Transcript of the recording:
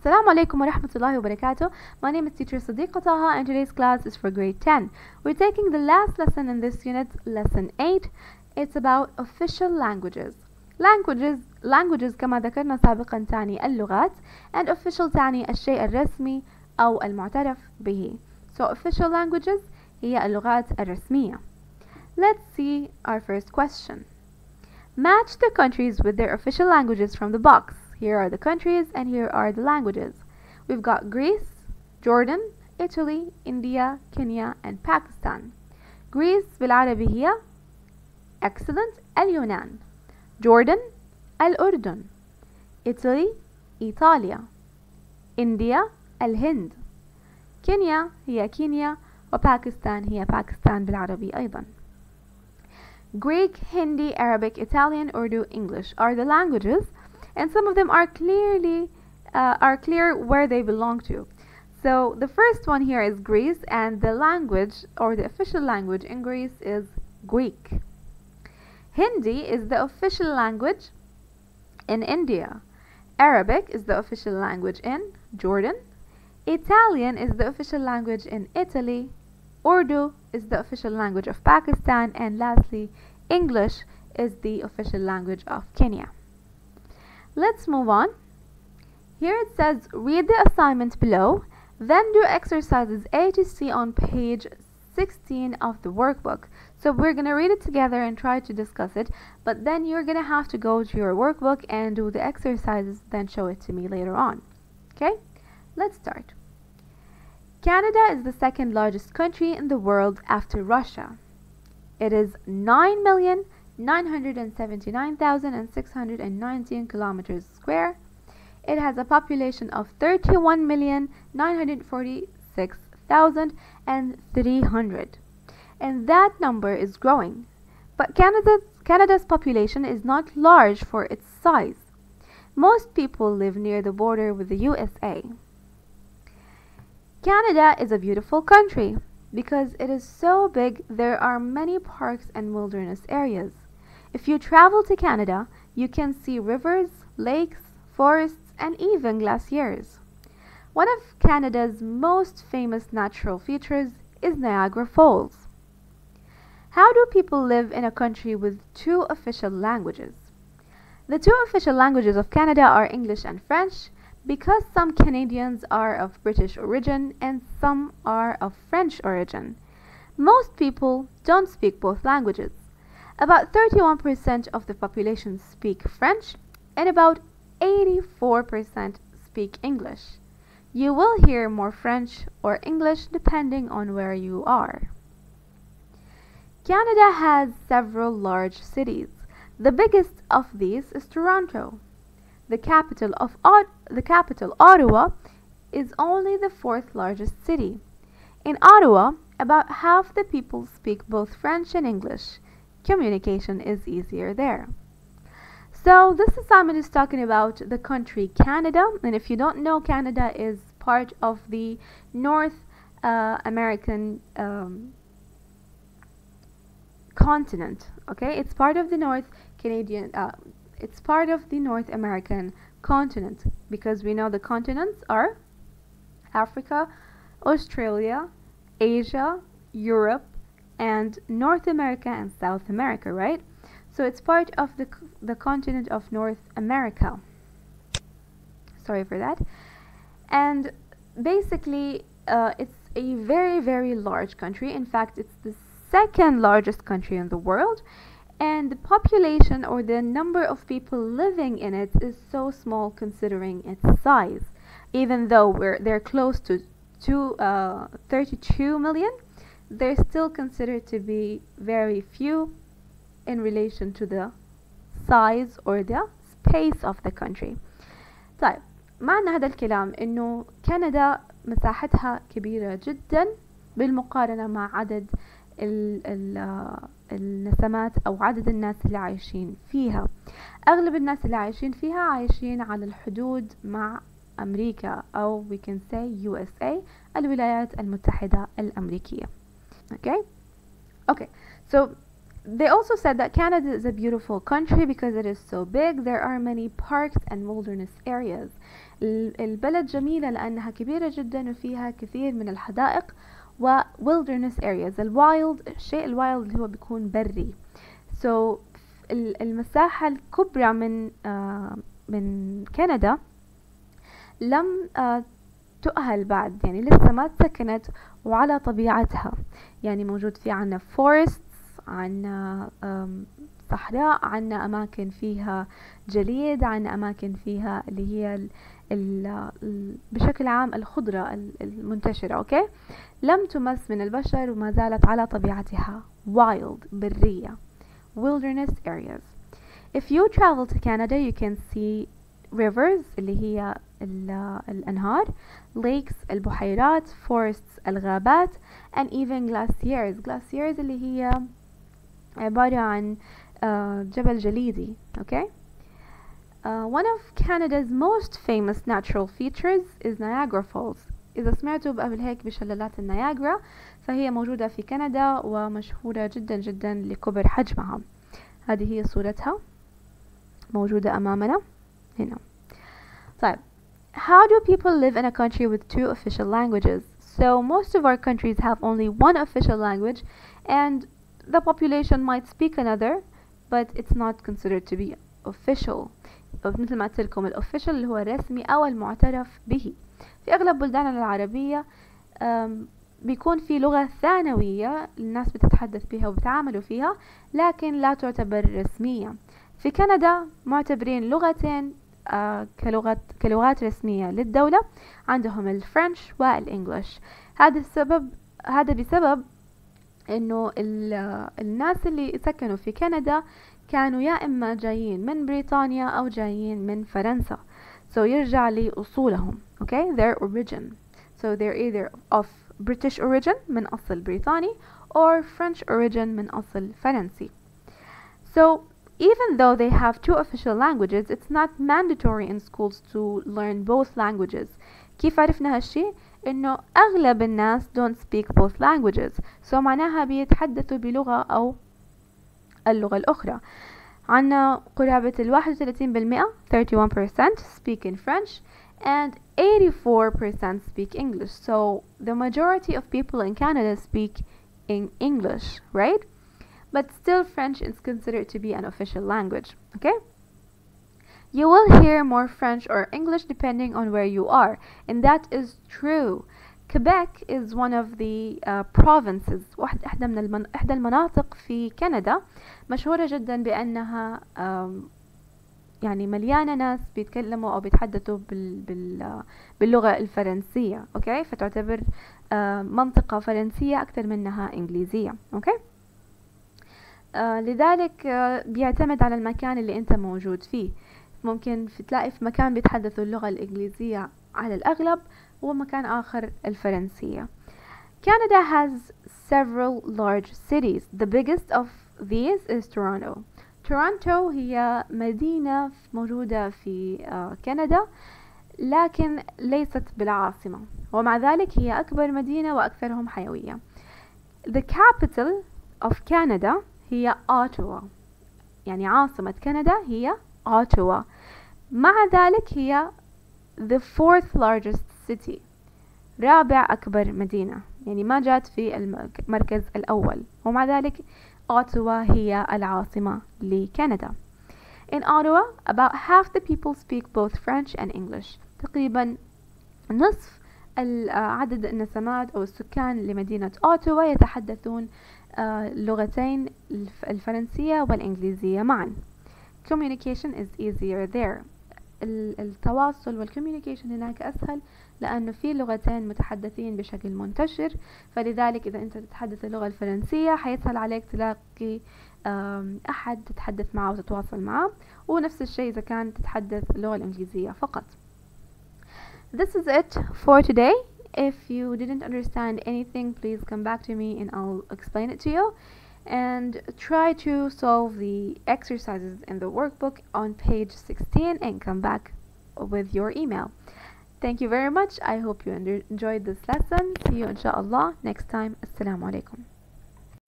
Assalamu alaikum wa rahmatullahi wa barakatuh. My name is teacher Sadiqa Taha and today's class is for grade 10. We're taking the last lesson in this unit, lesson 8. It's about official languages. Languages languages كما ذكرنا سابقا تعني اللغات and official تعني الشيء الرسمي أو المعترف به. So official languages هي اللغات الرسمية. Let's see our first question. Match the countries with their official languages from the box. Here are the countries and here are the languages. We've got Greece, Jordan, Italy, India, Kenya and Pakistan. Greece بالعربي هي excellent اليونان Jordan الأردن Italy إيطاليا India الهند كينيا هي كينيا وباكستان هي باكستان بالعربي أيضا Greek, Hindi, Arabic, Italian, Urdu, English are the languages and some of them are clearly uh, are clear where they belong to. So the first one here is Greece and the language or the official language in Greece is Greek. Hindi is the official language in India. Arabic is the official language in Jordan. Italian is the official language in Italy. Urdu is the official language of Pakistan. And lastly, English is the official language of Kenya. Let's move on. Here it says read the assignment below, then do exercises A to C on page 16 of the workbook. So we're going to read it together and try to discuss it, but then you're going to have to go to your workbook and do the exercises, then show it to me later on. Okay? Let's start. Canada is the second largest country in the world after Russia. It is 9,979,619 kilometers square. It has a population of 31,946,300 and that number is growing. But Canada's, Canada's population is not large for its size. Most people live near the border with the USA. Canada is a beautiful country. Because it is so big, there are many parks and wilderness areas. If you travel to Canada, you can see rivers, lakes, forests, and even glaciers. One of Canada's most famous natural features is Niagara Falls. How do people live in a country with two official languages? The two official languages of Canada are English and French, because some Canadians are of British origin and some are of French origin. Most people don't speak both languages. About 31% of the population speak French and about 84% speak English. You will hear more French or English depending on where you are. Canada has several large cities. The biggest of these is Toronto. The capital of the capital Ottawa is only the fourth largest city. In Ottawa, about half the people speak both French and English. Communication is easier there. So this assignment is talking about the country Canada, and if you don't know, Canada is part of the North uh, American um, continent. Okay, it's part of the North Canadian. Uh, it's part of the North American continent because we know the continents are Africa, Australia, Asia, Europe, and North America and South America, right? So it's part of the, the continent of North America. Sorry for that. And basically, uh, it's a very, very large country. In fact, it's the second largest country in the world and the population or the number of people living in it is so small considering its size even though we're they're close to two, uh, 32 million they're still considered to be very few in relation to the size or the space of the country طيب معنى هذا الكلام انه كندا مساحتها كبيرة جدا بالمقارنة مع عدد ال ال النسمات أو عدد الناس اللي عايشين فيها. أغلب الناس اللي عايشين فيها عايشين على الحدود مع أمريكا أو we can say USA الولايات المتحدة الأمريكية. Okay okay. So they also said that Canada is a beautiful country because it is so big. There are many parks and wilderness areas. ال- البلد جميلة لأنها كبيرة جدا وفيها كثير من الحدائق. و wilderness areas. الوايلد الشيء الوايلد اللي هو بيكون بري. So ال- المساحة الكبرى من آه من كندا لم آه تؤهل بعد. يعني لسه ما تسكنت وعلى طبيعتها. يعني موجود في عنا forests عنا آم، صحراء عنا أماكن فيها جليد عنا أماكن فيها اللي هي ال ال بشكل عام الخضرة ال- المنتشرة أوكي؟ لم تمس من البشر وما زالت على طبيعتها. Wild برية. Wilderness areas. If you travel to Canada you can see rivers اللي هي ال- الأنهار lakes البحيرات forests الغابات and even glaciers. Glaciers اللي هي عبارة عن آه، جبل جليدي okay Uh, one of Canada's most famous natural features is Niagara Falls إذا سمعتوا قبل هيك بشلالات النياجرا فهي موجودة في كندا ومشهورة جدا جدا لكبر حجمها هذه هي صورتها موجودة أمامنا هنا طيب How do people live in a country with two official languages? So most of our countries have only one official language and the population might speak another but it's not considered to be official. مثل ما قلت لكم الأوفيشال اللي هو الرسمي أو المعترف به. في أغلب بلداننا العربية بيكون في لغة ثانوية الناس بتتحدث بها وبتعاملوا فيها لكن لا تعتبر رسمية. في كندا معتبرين لغتين آه، كلغة كلغات رسمية للدولة عندهم الفرنش والإنجليش. هذا السبب هذا بسبب ال- الناس اللي سكنوا في كندا كانوا يا إما جايين من بريطانيا أو جايين من فرنسا so يرجع لأصولهم okay their origin so they're either of British origin من أصل بريطاني or French origin من أصل فرنسي so even though they have two official languages it's not mandatory in schools to learn both languages كيف عرفنا هالشي انه اغلب الناس don't speak both languages so معناها بيتحدثوا بلغة أو اللغة الأخرى عنا قرابة الواحد وثلاثين بالمئة 31% speak in French and 84% speak English so the majority of people in Canada speak in English right but still French is considered to be an official language okay you will hear more French or English depending on where you are and that is true. Quebec is one of the uh, provinces واحد إحدى من المن... إحدى المناطق في كندا مشهورة جدا بأنها um, يعني مليانة ناس بيتكلموا أو بيتحدثوا بال... بال... باللغة الفرنسية أوكي فتعتبر uh, منطقة فرنسية أكثر منها إنجليزية أوكي آه لذلك آه بيعتمد على المكان اللي أنت موجود فيه. ممكن تلاقي في مكان بيتحدثوا اللغة الإنجليزية على الأغلب ومكان آخر الفرنسية. Canada has several large cities. The biggest of these is Toronto. تورونتو هي مدينة موجودة في آه كندا لكن ليست بالعاصمة. ومع ذلك هي أكبر مدينة وأكثرهم حيوية. The capital of Canada هي أوتوا يعني عاصمة كندا هي أوتوا مع ذلك هي the fourth largest city رابع أكبر مدينة يعني ما جات في المركز الأول ومع ذلك أوتوا هي العاصمة لكندا In Ottawa, about half the people speak both French and English. تقريبا نصف عدد النسمات أو السكان لمدينة أوتوا يتحدثون اللغتين الفرنسية والإنجليزية معا. Communication is easier there. التواصل والكوميونيكيشن هناك أسهل لأنه في لغتين متحدثين بشكل منتشر فلذلك إذا أنت تتحدث اللغة الفرنسية حيسهل عليك تلاقي أحد تتحدث معه وتتواصل معه ونفس الشيء إذا كان تتحدث اللغة الإنجليزية فقط This is it for today. If you didn't understand anything, please come back to me and I'll explain it to you. And try to solve the exercises in the workbook on page 16 and come back with your email. Thank you very much. I hope you enjoyed this lesson. See you inshallah next time. Assalamu alaikum.